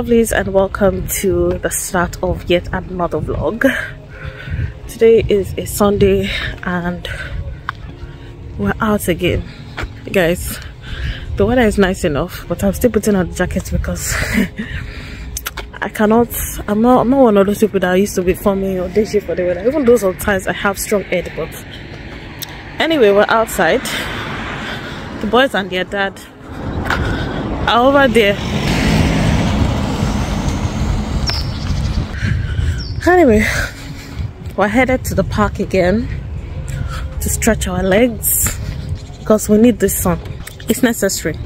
lovelies and welcome to the start of yet another vlog. Today is a sunday and we're out again. Guys the weather is nice enough but i'm still putting on the jacket because i cannot i'm not i'm not one of those people that used to be forming or day for the weather. Even though sometimes i have strong head but anyway we're outside. The boys and their dad are over there anyway. We're headed to the park again to stretch our legs because we need this sun. It's necessary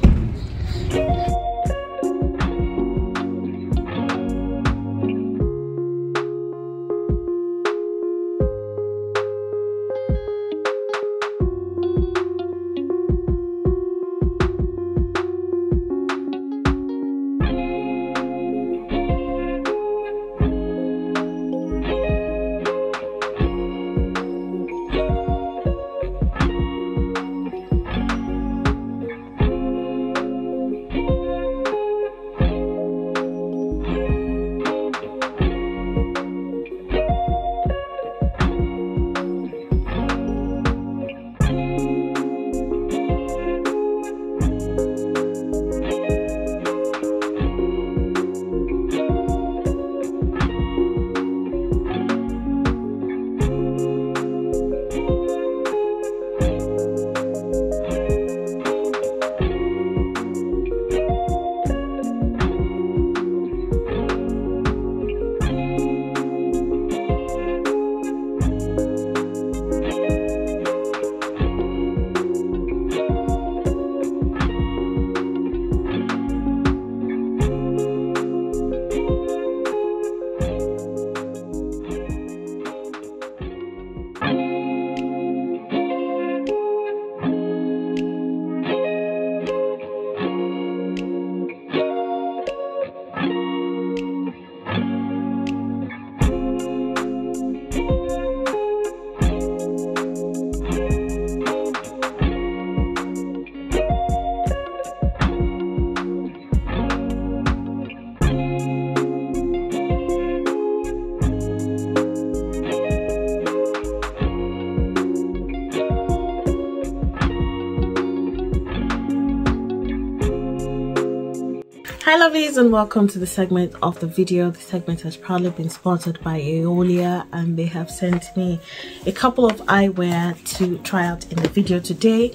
Hi lovelies and welcome to the segment of the video. The segment has proudly been sponsored by Aoolia and they have sent me a couple of eyewear to try out in the video today.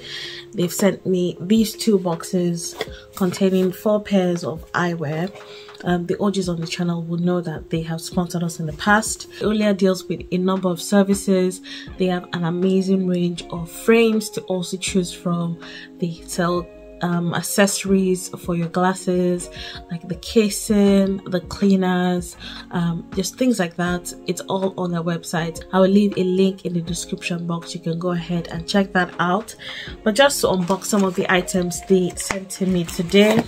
They've sent me these two boxes containing four pairs of eyewear. Um, the OGs on the channel will know that they have sponsored us in the past. Aoolia deals with a number of services. They have an amazing range of frames to also choose from. They sell um, accessories for your glasses, like the casing, the cleaners, um, just things like that. It's all on their website. I will leave a link in the description box. You can go ahead and check that out. But just to unbox some of the items they sent to me today.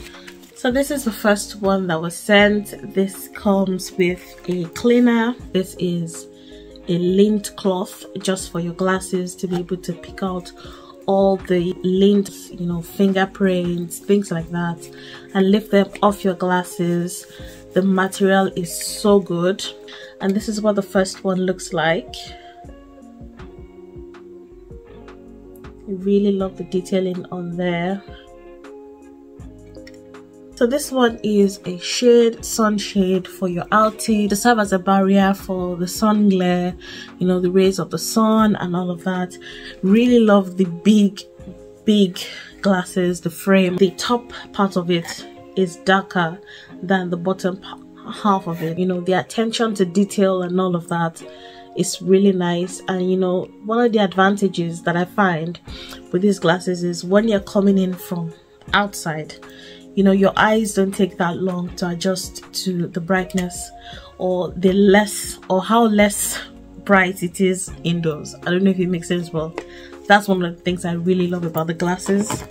So this is the first one that was sent. This comes with a cleaner. This is a lint cloth just for your glasses to be able to pick out all the lint, you know, fingerprints, things like that, and lift them off your glasses. The material is so good, and this is what the first one looks like. I really love the detailing on there. So this one is a shade, sunshade for your outing to serve as a barrier for the sun glare, you know, the rays of the sun and all of that. Really love the big, big glasses, the frame. The top part of it is darker than the bottom half of it. You know, the attention to detail and all of that is really nice and you know one of the advantages that i find with these glasses is when you're coming in from outside you know your eyes don't take that long to adjust to the brightness or the less or how less bright it is indoors. I don't know if it makes sense but that's one of the things i really love about the glasses.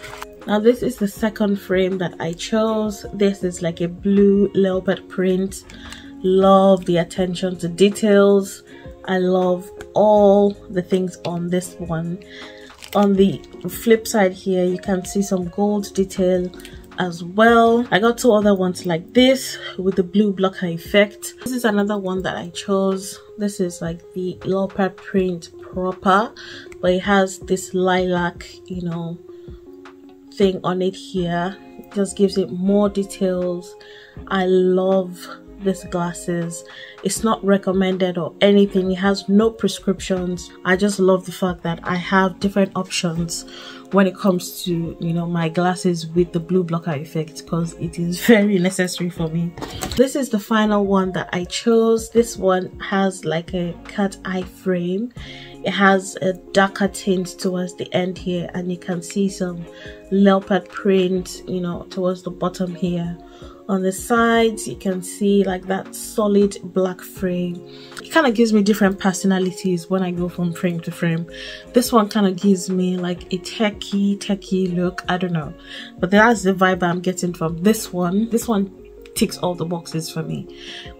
Now this is the second frame that i chose. This is like a blue leopard print. Love the attention to details. I love all the things on this one. On the flip side here you can see some gold detail as well. I got two other ones like this with the blue blocker effect. This is another one that i chose. This is like the leopard print proper but it has this lilac you know thing on it here. It just gives it more details. I love these glasses. It's not recommended or anything. It has no prescriptions. I just love the fact that i have different options when it comes to you know my glasses with the blue blocker effect because it is very necessary for me. This is the final one that i chose. This one has like a cat eye frame. It has a darker tint towards the end here and you can see some leopard print you know towards the bottom here on the sides you can see like that solid black frame. It kind of gives me different personalities when i go from frame to frame. This one kind of gives me like a techie techie look i don't know. But that's the vibe i'm getting from this one. This one ticks all the boxes for me.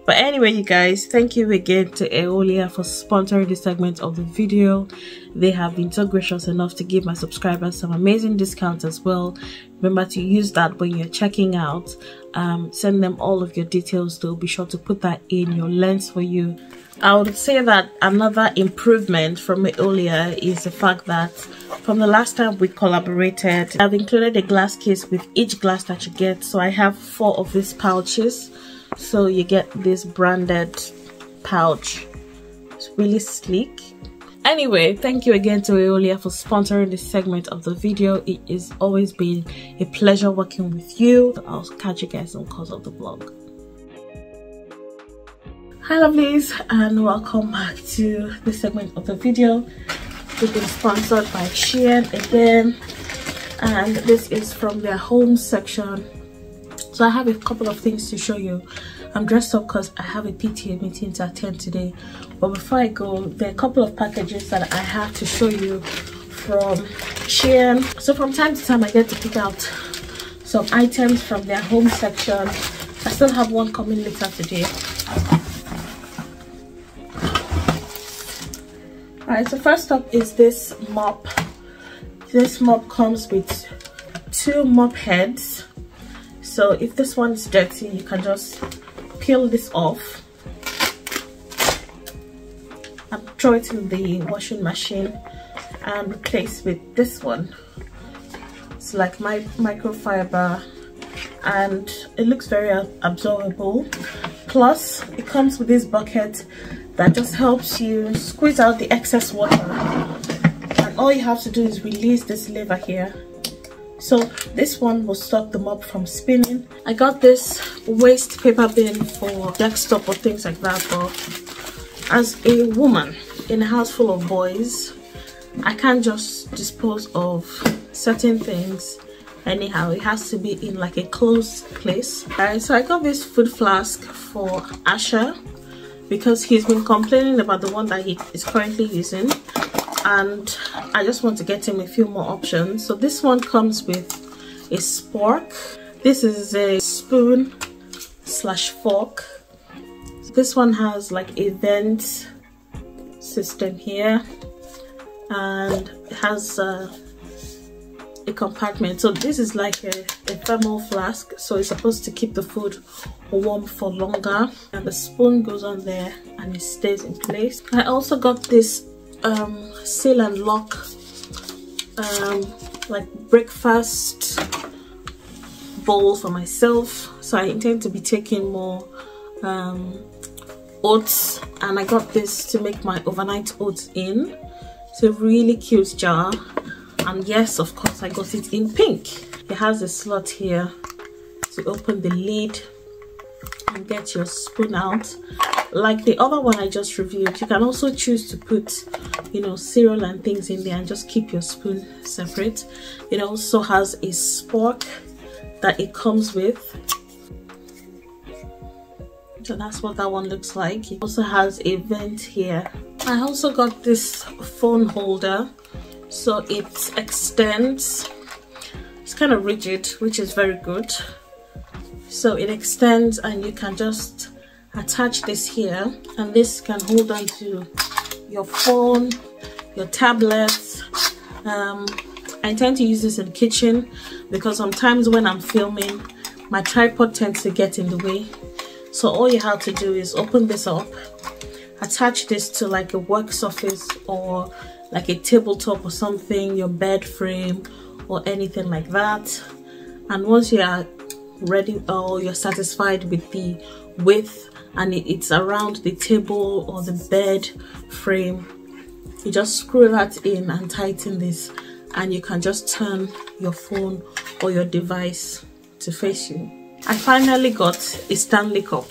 But anyway you guys thank you again to Aoolia for sponsoring this segment of the video. They have been so gracious enough to give my subscribers some amazing discounts as well. Remember to use that when you're checking out um, send them all of your details they'll be sure to put that in your lens for you I would say that another improvement from earlier is the fact that from the last time we collaborated, I've included a glass case with each glass that you get. So I have four of these pouches. So you get this branded pouch. It's really sleek. Anyway, thank you again to Aoolia for sponsoring this segment of the video. It has always been a pleasure working with you. I'll catch you guys on course of the vlog hi lovelies and welcome back to this segment of the video we've been sponsored by Shein again and this is from their home section so I have a couple of things to show you I'm dressed up because I have a PTA meeting to attend today but before I go there are a couple of packages that I have to show you from Shein so from time to time I get to pick out some items from their home section I still have one coming later today Alright, so first up is this mop. This mop comes with two mop heads. So if this one is dirty, you can just peel this off and throw it in the washing machine and replace with this one. It's like my microfiber and it looks very absorbable. Plus, it comes with this bucket that just helps you squeeze out the excess water and all you have to do is release this lever here so this one will stop the mop from spinning. I got this waste paper bin for desktop or things like that but as a woman in a house full of boys i can't just dispose of certain things anyhow. It has to be in like a closed place. Alright so i got this food flask for asher because he's been complaining about the one that he is currently using and I just want to get him a few more options. So this one comes with a spork. This is a spoon slash fork. This one has like a vent system here and it has uh, a compartment so this is like a, a thermal flask so it's supposed to keep the food warm for longer and the spoon goes on there and it stays in place i also got this um, seal and lock um, like breakfast bowl for myself. So i intend to be taking more um, oats. And i got this to make my overnight oats in. It's a really cute jar. And yes of course i got it in pink. It has a slot here to open the lid and get your spoon out. Like the other one i just reviewed you can also choose to put you know cereal and things in there and just keep your spoon separate. It also has a spork that it comes with. So that's what that one looks like. It also has a vent here. I also got this phone holder so it extends. It's kind of rigid which is very good so it extends and you can just attach this here and this can hold onto your phone your tablets um, I tend to use this in the kitchen because sometimes when I'm filming my tripod tends to get in the way. So all you have to do is open this up attach this to like a work surface or like a tabletop or something your bed frame or anything like that. And once you are ready or you're satisfied with the width and it's around the table or the bed frame you just screw that in and tighten this and you can just turn your phone or your device to face you. I finally got a stanley cup.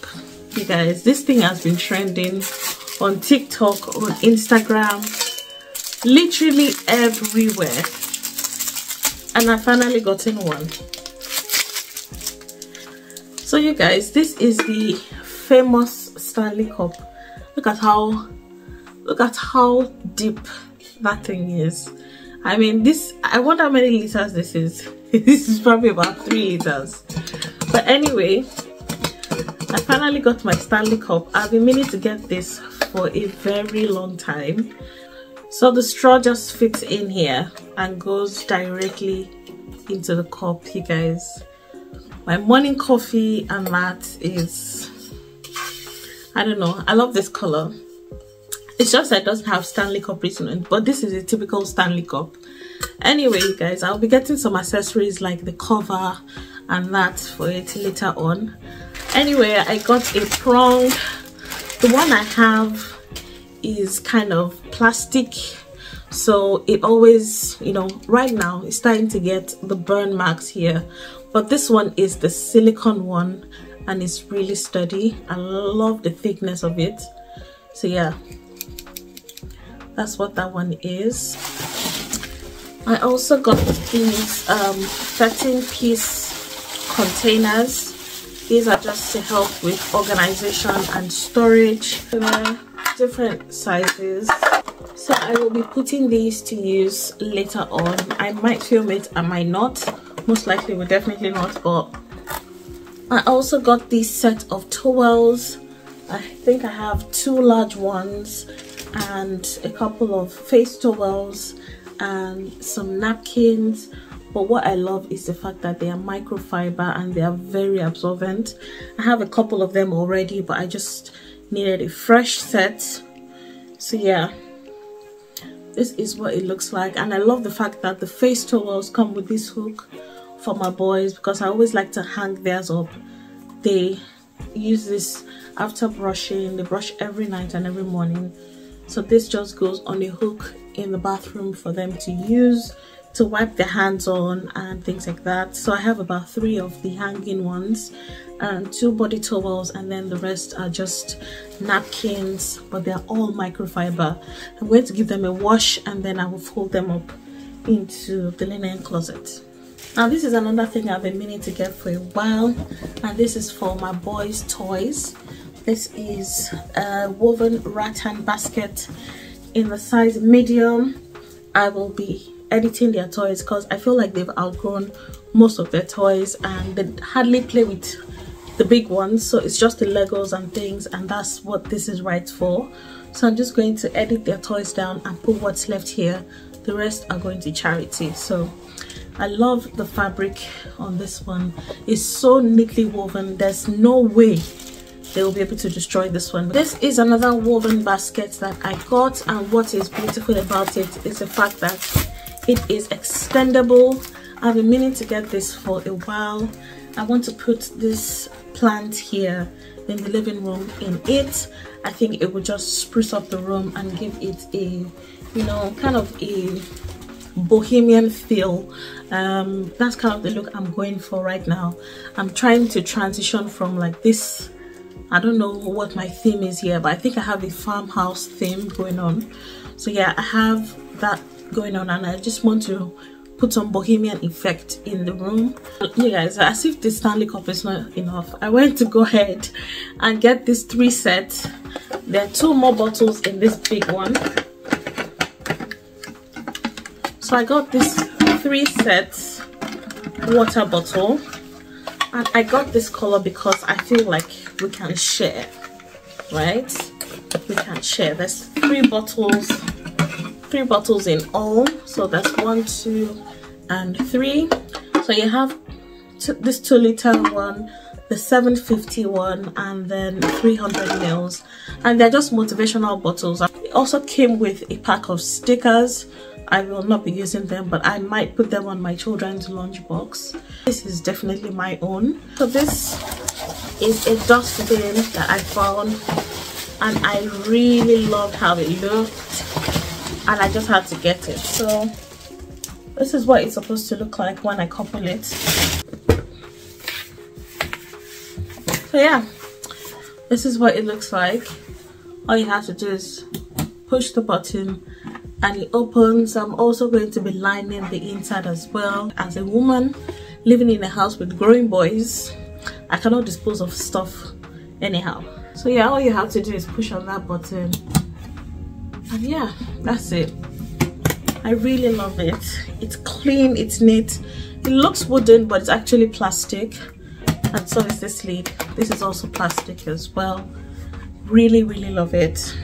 You guys this thing has been trending on tiktok on instagram literally everywhere. And i finally gotten one so you guys this is the famous stanley cup. Look at how look at how deep that thing is. I mean this i wonder how many liters this is. This is probably about three liters. But anyway i finally got my stanley cup. I've been meaning to get this for a very long time. So the straw just fits in here and goes directly into the cup you guys my morning coffee and that is i don't know i love this color it's just that it doesn't have Stanley Cup it, but this is a typical Stanley Cup. Anyway, guys, I'll be getting some accessories like the cover and that for it later on. Anyway, I got a prong. The one I have is kind of plastic so it always you know right now it's starting to get the burn marks here. But this one is the silicone one and it's really sturdy. I love the thickness of it. So yeah that's what that one is. I also got these um 13 piece containers. These are just to help with organization and storage. Different sizes so i will be putting these to use later on. I might film it i might not. Most likely will definitely not but i also got this set of towels. I think i have two large ones and a couple of face towels and some napkins. But what I love is the fact that they are microfiber and they are very absorbent. I have a couple of them already but I just needed a fresh set. So yeah this is what it looks like. And I love the fact that the face towels come with this hook for my boys because I always like to hang theirs up. They use this after brushing they brush every night and every morning. So this just goes on a hook in the bathroom for them to use to wipe their hands on and things like that. So i have about three of the hanging ones and two body towels and then the rest are just napkins but they're all microfiber. I'm going to give them a wash and then i will fold them up into the linen closet. Now this is another thing i've been meaning to get for a while and this is for my boys toys. This is a woven rattan basket in the size medium. I will be editing their toys because i feel like they've outgrown most of their toys and they hardly play with the big ones. So it's just the legos and things and that's what this is right for. So i'm just going to edit their toys down and put what's left here. The rest are going to charity. So i love the fabric on this one. It's so neatly woven. There's no way they will be able to destroy this one. This is another woven basket that i got and what is beautiful about it is the fact that it is extendable i've been meaning to get this for a while. I want to put this plant here in the living room in it. I think it will just spruce up the room and give it a you know kind of a bohemian feel. Um that's kind of the look i'm going for right now. I'm trying to transition from like this I don't know what my theme is here, but I think I have a farmhouse theme going on. So yeah, I have that going on and I just want to put some bohemian effect in the room. You guys, as if the Stanley Cup is not enough, I went to go ahead and get these three sets. There are two more bottles in this big one. So I got this three sets water bottle and I got this color because I feel like we can share right we can share there's three bottles three bottles in all. So that's one two and three. So you have this two liter one the 751 and then 300 mils. And they're just motivational bottles. It also came with a pack of stickers. I will not be using them but I might put them on my children's lunchbox. This is definitely my own. So this is a dustbin that I found and I really loved how it looked and I just had to get it. So this is what it's supposed to look like when I couple it. So yeah. This is what it looks like. All you have to do is push the button and it opens. I'm also going to be lining the inside as well. As a woman living in a house with growing boys i cannot dispose of stuff anyhow. So yeah all you have to do is push on that button and yeah that's it. I really love it. It's clean it's neat. It looks wooden but it's actually plastic. And so is this lid. This is also plastic as well. Really really love it.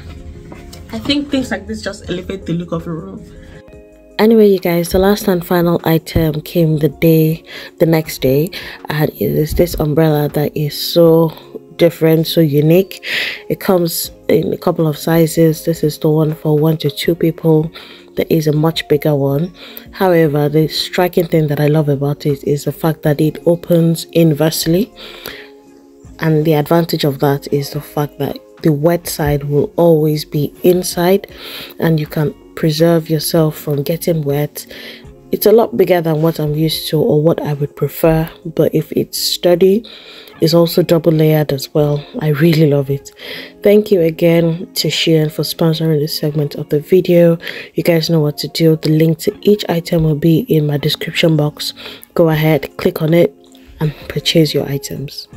I think things like this just elevate the look of a room. Anyway you guys the last and final item came the day the next day. And it is this umbrella that is so different so unique. It comes in a couple of sizes. This is the one for one to two people. There is a much bigger one. However the striking thing that i love about it is the fact that it opens inversely. And the advantage of that is the fact that the wet side will always be inside and you can preserve yourself from getting wet it's a lot bigger than what i'm used to or what i would prefer but if it's sturdy it's also double layered as well. I really love it. Thank you again to Shein for sponsoring this segment of the video. You guys know what to do. The link to each item will be in my description box. Go ahead, click on it and purchase your items.